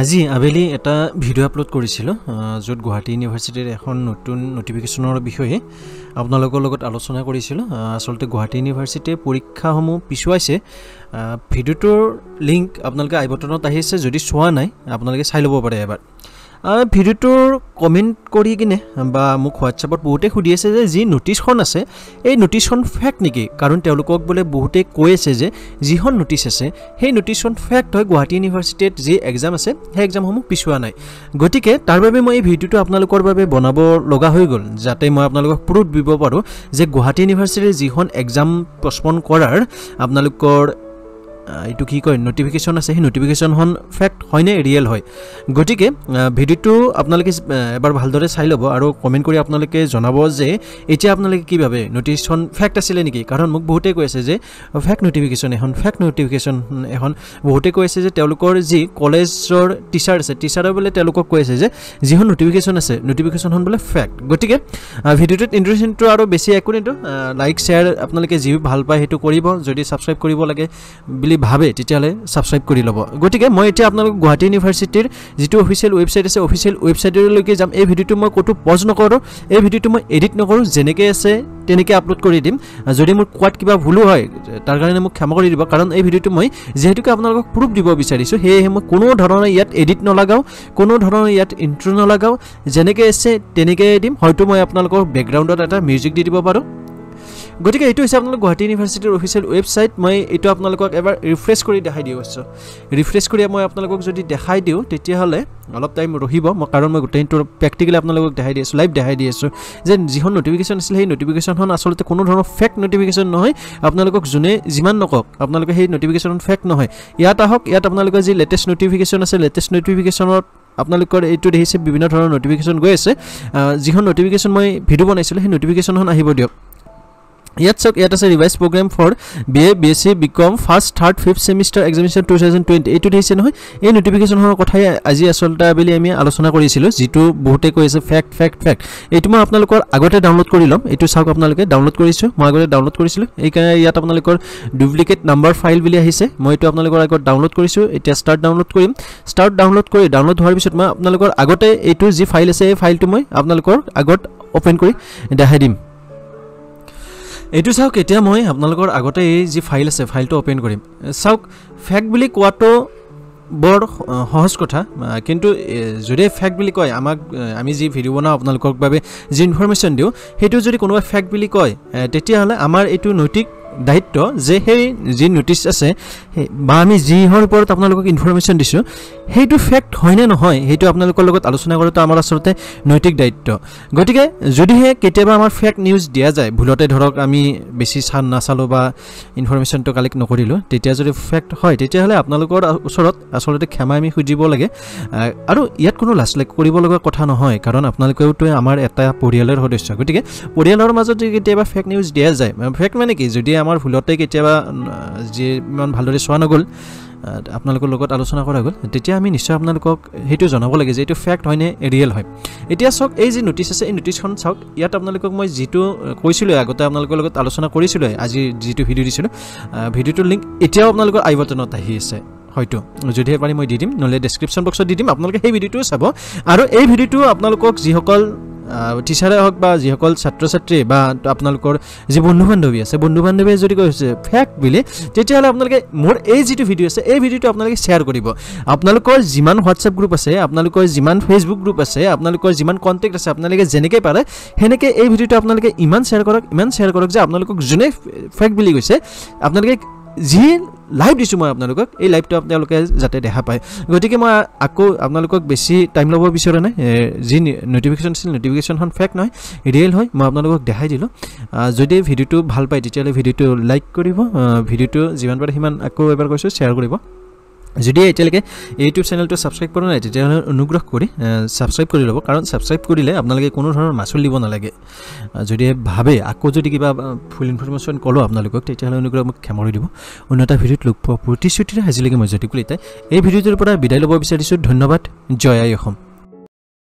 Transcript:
আজি আবেলি এটা ভিডিঅ' আপলোড কৰিছিলোঁ য'ত গুৱাহাটী ইউনিভাৰ্চিটিৰ এখন নতুন নটিফিকেশ্যনৰ বিষয়ে আপোনালোকৰ লগত আলোচনা কৰিছিলোঁ। আচলতে গুৱাহাটী ইউনিভাৰ্চিটিয়ে পৰীক্ষাসমূহ পিছুৱাইছে। ভিডিঅ'টোৰ লিংক আপোনালোকে আই বটনত আহিছে যদি চোৱা নাই আপোনালোকে চাই ল'ব পাৰে এবাৰ। ভিডিঅ'টোৰ কমেণ্ট কৰি কিনে বা মোক হোৱাটছএপত বহুতে সুধি আছে যে যি নটিছখন আছে এই নটিছখন ফেক নেকি? কাৰণ তেওঁলোকক বোলে বহুতে কৈ আছে যে যিখন নটিছ আছে সেই নটিছখন ফেক্ট হয় গুৱাহাটী ইউনিভাৰ্চিটিত যি এক্সাম আছে সেই এক্সামসমূহ পিছুৱা নাই। গতিকে তাৰ বাবে মই এই ভিডিঅ'টো আপোনালোকৰ বাবে বনাব লগা হৈ গ'ল যাতে মই আপোনালোকক প্ৰুফ দিব পাৰোঁ যে গুৱাহাটী ইউনিভাৰ্চিটিৰ যিখন এক্সাম পষ্টপন কৰাৰ আপোনালোকৰ এইটো কি কয় নটিফিকেশ্যন আছে সেই নটিফিকেশ্যনখন ফেক্ট হয়নে ৰিয়েল হয়? গতিকে ভিডিঅ'টো আপোনালোকে এবাৰ ভালদৰে চাই ল'ব আৰু কমেণ্ট কৰি আপোনালোকে জনাব যে এতিয়া আপোনালোকে কি ভাবে? নটিছখন ফেক্ট আছিলে নেকি? কাৰণ মোক বহুতে কৈ আছে যে ফেক্ট নটিফিকেশ্যন এখন ফেক্ট নটিফিকেশ্যন এখন। বহুতে কৈ আছে যে তেওঁলোকৰ যি কলেজৰ টিচাৰ আছে টিচাৰে বোলে তেওঁলোকক কৈ আছে যে যিখন নটিফিকেশ্যন আছে নটিফিকেশ্যনখন বোলে ফেক্ট গতিকে ভিডিঅ'টোত ইণ্টাৰেষ্টটো আৰু বেছি একো নিদিওঁ লাইক শ্বেয়াৰ আপোনালোকে যি ভাল পায় সেইটো কৰিব। যদি ছাবস্ক্ৰাইব কৰিব লাগে বুলি বুলি ভাবে তেতিয়াহ'লে ছাবস্ক্ৰাইব কৰি ল'ব। গতিকে মই এতিয়া আপোনালোক গুৱাহাটী ইউনিভাৰ্চিটিৰ যিটো অফিচিয়েল ৱেবছাইট আছে অফিচিয়েল ৱেবছাইটলৈকে যাম। এই ভিডিঅ'টো মই ক'তো পজ নকৰোঁ। এই ভিডিঅ'টো মই এডিট নকৰোঁ যেনেকৈ আছে তেনেকৈ আপলোড কৰি দিম। যদি মোৰ কোৱাত কিবা ভুলো হয় তাৰ কাৰণে মোক ক্ষমা কৰি দিব। কাৰণ এই ভিডিঅ'টো মই যিহেতুকে আপোনালোকক প্ৰুফ দিব বিচাৰিছোঁ সেয়েহে মই কোনো ধৰণৰ ইয়াত এডিট নলগাওঁ কোনো ধৰণৰ ইয়াত ইণ্ট্ৰ নলগাওঁ। যেনেকৈ আছে তেনেকৈ দিম। হয়তো মই আপোনালোকৰ বেকগ্ৰাউণ্ডত এটা মিউজিক দি দিব পাৰোঁ। গতিকে এইটো হৈছে আপোনালোক গুৱাহাটী ইউনিভাৰ্চিটিৰ অফিচিয়েল ৱেবছাইট। মই এইটো আপোনালোকক এবাৰ ৰিফ্ৰেছ কৰি দেখাই দিব গৈছোঁ ৰিফ্ৰেছ কৰি মই আপোনালোকক যদি দেখাই দিওঁ তেতিয়াহ'লে অলপ টাইম ৰহিব। মই কাৰণ মই গোটেইটো প্ৰেক্টিকেলি আপোনালোকক দেখাই দি আছোঁ লাইভ দেখাই দি আছোঁ। যে যিখন নটিফিকেশ্যন আছিলে সেই নটিফিকেশ্যনখন আচলতে কোনো ধৰণৰ ফেক নটিফিকেশ্যন নহয়। আপোনালোকক যোনে যিমান নকওক আপোনালোকে সেই নটিফিকেশ্যন ফেক নহয়। ইয়াত আহক ইয়াত আপোনালোকৰ যি লেটেষ্ট নটিফিকেশ্যন আছে লেটেষ্ট নটিফিকেশ্যনত আপোনালোকৰ এইটো দেখিছে বিভিন্ন ধৰণৰ নটিফিকেশ্যন গৈ আছে। যিখন নটিফিকেশ্যন মই ভিডিঅ' বনাইছিলোঁ সেই নটিফিকেশ্যনখন আহিব দিয়ক। ইয়াত চাওক ইয়াত আছে revise program for B A B S C B com first third fifth semester examination two thousand twenty এইটো দিছে নহয়। এই নটিফিকেশ্যনখনৰ কথাই আজি আচলতে আবেলি আমি আলোচনা কৰিছিলোঁ যিটো বহুতে কৈ আছে ফেক্ট ফেক্ট ফেক্ট এইটো মই আপোনালোকৰ আগতে ডাউনলোড কৰি ল'ম এইটো চাওক আপোনালোকে ডাউনলোড কৰিছোঁ মই আগতে ডাউনলোড কৰিছিলোঁ। এইকাৰণে ইয়াত আপোনালোকৰ ডুপ্লিকেট নাম্বাৰ ফাইল বুলি আহিছে মই এইটো আপোনালোকৰ আগত ডাউনলোড কৰিছোঁ এতিয়া ষ্টাৰ্ট ডাউনলোড কৰিম। ষ্টাৰ্ট ডাউনলোড কৰি ডাউনলোড হোৱাৰ পিছত মই আপোনালোকৰ আগতে এইটো যি ফাইল আছে এই ফাইলটো মই আপোনালোকৰ আগত অ'পেন কৰি দেখাই দিম। এইটো চাওক এতিয়া মই আপোনালোকৰ আগতে এই যি ফাইল আছে ফাইলটো অ'পেন কৰিম। চাওক ফেক বুলি কোৱাটো বৰ সহজ কথা কিন্তু যদি ফেক বুলি কয় আমাক আমি যি ভিডিঅ' বনাওঁ আপোনালোকৰ বাবে যি ইনফৰমেশ্যন দিওঁ সেইটো যদি কোনোবাই ফেক বুলি কয় তেতিয়াহ'লে আমাৰ এইটো নৈতিক দায়িত্ব যে সেই যি নটিচ আছে বা আমি যিহৰ ওপৰত আপোনালোকক ইনফৰমেশ্যন দিছোঁ সেইটো ফেক্ট হয়নে নহয় সেইটো আপোনালোকৰ লগত আলোচনা কৰাটো আমাৰ আচলতে নৈতিক দায়িত্ব। গতিকে যদিহে কেতিয়াবা আমাৰ ফেক নিউজ দিয়া যায় ভুলতে ধৰক আমি বেছি চান নাচালোঁ বা ইনফৰমেশ্যনটো কালেক্ট নকৰিলোঁ তেতিয়া যদি ফেক্ট হয় তেতিয়াহ'লে আপোনালোকৰ ওচৰত আচলতে ক্ষমা আমি খুজিব লাগে। আৰু ইয়াত কোনো লাজ লাগ কৰিব লগা কথা নহয় কাৰণ আপোনালোকেওতো আমাৰ এটা পৰিয়ালৰ সদস্য। গতিকে পৰিয়ালৰ মাজত যদি কেতিয়াবা ফেক নিউজ দিয়া যায় ফেক মানে কি? যদি আমাৰ ভুলতে কেতিয়াবা যি ইমান ভালদৰে চোৱা নগ'ল আপোনালোকৰ লগত আলোচনা কৰা গ'ল তেতিয়া আমি নিশ্চয় আপোনালোকক সেইটো জনাব লাগে যে এইটো ফেক্ট হয়নে ৰিয়েল হয়। এতিয়া চাওক এই যি নটিচ আছে এই নটিচখন চাওক ইয়াত আপোনালোকক মই যিটো কৈছিলোঁ আগতে আপোনালোকৰ লগত আলোচনা কৰিছিলোঁ আজি যিটো ভিডিঅ' দিছিলোঁ ভিডিঅ'টোৰ লিংক এতিয়াও আপোনালোকৰ আই বটনত আহি আছে হয়তো। যদিহে পাৰি মই দি দিম নহ'লে ডেছক্ৰিপশ্যন বক্সত দি দিম আপোনালোকে সেই ভিডিঅ'টোও চাব। আৰু এই ভিডিঅ'টো আপোনালোকক যিসকল টিচাৰে হওক বা যিসকল ছাত্ৰ ছাত্ৰী বা আপোনালোকৰ যি বন্ধু বান্ধৱী আছে বন্ধু বান্ধৱীয়ে যদি কৈছে ফেক বুলি তেতিয়াহ'লে আপোনালোকে মোৰ এই যিটো ভিডিঅ' আছে এই ভিডিঅ'টো আপোনালোকে শ্বেয়াৰ কৰিব। আপোনালোকৰ যিমান হোৱাটছএপ গ্ৰুপ আছে আপোনালোকৰ যিমান ফেচবুক গ্ৰুপ আছে আপোনালোকৰ যিমান কণ্টেক্ট আছে আপোনালোকে যেনেকৈ পাৰে সেনেকৈ এই ভিডিঅ'টো আপোনালোকে ইমান শ্বেয়াৰ কৰক ইমান শ্বেয়াৰ কৰক যে আপোনালোকক যোনে ফেক বুলি কৈছে আপোনালোকে যি লাইভ দিছোঁ মই আপোনালোকক। এই লাইভটো আপোনালোকে যাতে দেখা পায়। গতিকে মই আকৌ আপোনালোকক বেছি টাইম ল'ব বিচৰা নাই। যি নটিফিকেশ্যন আছিল নটিফিকেশ্যনখন ফেক নহয় ৰিয়েল হয় মই আপোনালোকক দেখাই দিলোঁ। যদি ভিডিঅ'টো ভাল পায় তেতিয়াহ'লে ভিডিঅ'টো লাইক কৰিব। ভিডিঅ'টো যিমান পাৰে সিমান আকৌ এবাৰ কৈছোঁ শ্বেয়াৰ কৰিব। যদি এতিয়ালৈকে ইউটিউব চেনেলটো ছাবস্ক্ৰাইব কৰা নাই তেতিয়াহ'লে অনুগ্ৰহ কৰি ছাবস্ক্ৰাইব কৰি ল'ব। কাৰণ ছাবস্ক্ৰাইব কৰিলে আপোনালোকে কোনো ধৰণৰ মাচুল দিব নালাগে। যদি ভাবে আকৌ যদি কিবা ফুল ইনফৰমেশ্যন ক'লোঁ আপোনালোকক তেতিয়াহ'লে অনুগ্ৰহ মোক ক্ষমা দিব। অন্য এটা ভিডিঅ'ত লগ পোৱা প্ৰতিশ্ৰুতিৰে আজিলৈকে মই জ্যোতি কলিতাই এই ভিডিঅ'টোৰ পৰা বিদায় ল'ব বিচাৰিছোঁ। ধন্যবাদ। জয় আই অসম।